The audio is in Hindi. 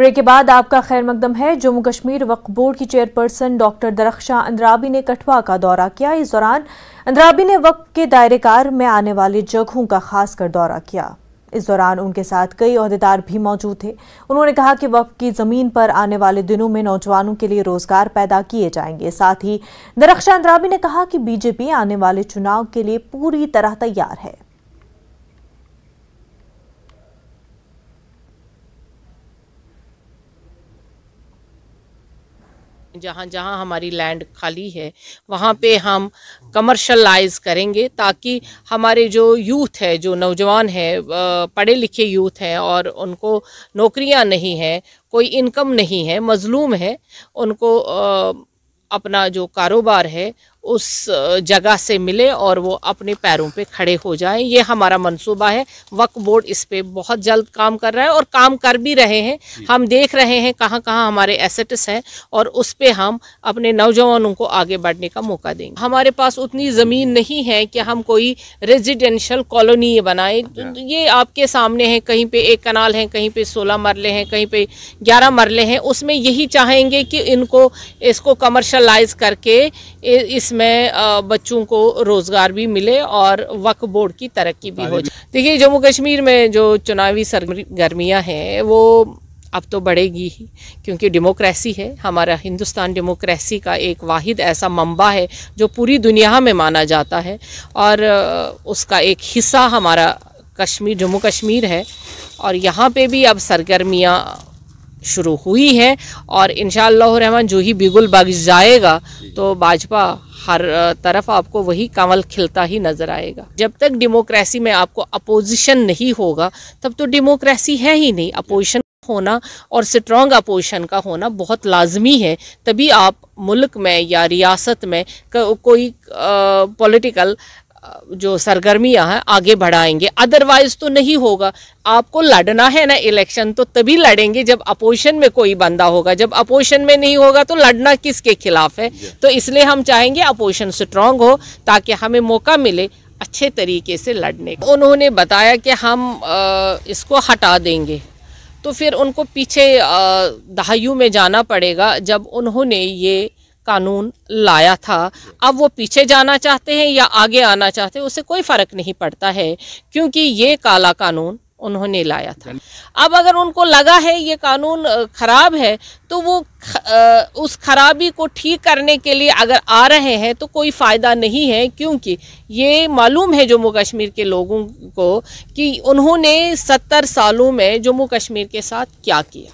ब्रेक के बाद आपका खैर मकदम है। जम्मू कश्मीर वक्फ बोर्ड की चेयरपर्सन डॉक्टर दरख्शा अंद्राबी ने कठवा का दौरा किया। इस दौरान अंद्राबी ने वक्फ के दायरेकार में आने वाली जगहों का खासकर दौरा किया। इस दौरान उनके साथ कई अहदेदार भी मौजूद थे। उन्होंने कहा कि वक्फ की ज़मीन पर आने वाले दिनों में नौजवानों के लिए रोज़गार पैदा किए जाएँगे। साथ ही दरख्शा अंद्राबी ने कहा कि बीजेपी आने वाले चुनाव के लिए पूरी तरह तैयार है। जहाँ जहाँ हमारी लैंड खाली है, वहाँ पे हम कमर्शलाइज करेंगे ताकि हमारे जो यूथ है, जो नौजवान है पढ़े लिखे यूथ हैं और उनको नौकरियाँ नहीं हैं, कोई इनकम नहीं है, मज़लूम है, उनको अपना जो कारोबार है उस जगह से मिले और वो अपने पैरों पे खड़े हो जाएँ। ये हमारा मंसूबा है। वक्फ बोर्ड इस पर बहुत जल्द काम कर रहा है और काम कर भी रहे हैं। हम देख रहे हैं कहाँ कहाँ हमारे एसेट्स हैं और उस पर हम अपने नौजवानों को आगे बढ़ने का मौका देंगे। हमारे पास उतनी ज़मीन नहीं है कि हम कोई रेजिडेंशल कॉलोनी बनाए। तो ये आपके सामने है कहीं पे एक कनाल है कहीं पे सोलह मरले हैं कहीं पे ग्यारह मरले हैं। उसमें यही चाहेंगे कि इनको इसको कमर्शलाइज करके इस इसमें बच्चों को रोज़गार भी मिले और वक्फ बोर्ड की तरक्की भी हो जाए। देखिए जम्मू कश्मीर में जो चुनावी सरगर्मियाँ हैं, वो अब तो बढ़ेगी ही, क्योंकि डेमोक्रेसी है। हमारा हिंदुस्तान डेमोक्रेसी का एक वाहिद ऐसा मंबा है, जो पूरी दुनिया में माना जाता है। और उसका एक हिस्सा हमारा कश्मीर जम्मू कश्मीर है। और यहाँ पे भी अब सरगर्मियाँ शुरू हुई है और इन रहमान, जो ही बिगुल बग जाएगा तो भाजपा हर तरफ़ आपको वही कमल खिलता ही नज़र आएगा। जब तक डेमोक्रेसी में आपको अपोजिशन नहीं होगा, तब तो डेमोक्रेसी है ही नहीं। अपोजिशन होना और स्ट्रॉन्ग अपोजिशन का होना बहुत लाजमी है। तभी आप मुल्क में या रियासत में कोई पॉलिटिकल जो सरगर्मियाँ हैं आगे बढ़ाएँगे। अदरवाइज़ तो नहीं होगा। आपको लड़ना है ना इलेक्शन तो तभी लड़ेंगे जब अपोजिशन में कोई बंदा होगा। जब अपोजिशन में नहीं होगा तो लड़ना किसके खिलाफ है? तो इसलिए हम चाहेंगे अपोजिशन स्ट्रांग हो ताकि हमें मौका मिले अच्छे तरीके से लड़ने का। उन्होंने बताया कि हम इसको हटा देंगे। तो फिर उनको पीछे दहाइयों में जाना पड़ेगा जब उन्होंने ये कानून लाया था। अब वो पीछे जाना चाहते हैं या आगे आना चाहते हैं, उससे कोई फ़र्क नहीं पड़ता है, क्योंकि ये काला कानून उन्होंने लाया था। अब अगर उनको लगा है ये कानून ख़राब है तो वो उस खराबी को ठीक करने के लिए अगर आ रहे हैं तो कोई फ़ायदा नहीं है, क्योंकि ये मालूम है जम्मू कश्मीर के लोगों को कि उन्होंने सत्तर सालों में जम्मू कश्मीर के साथ क्या किया।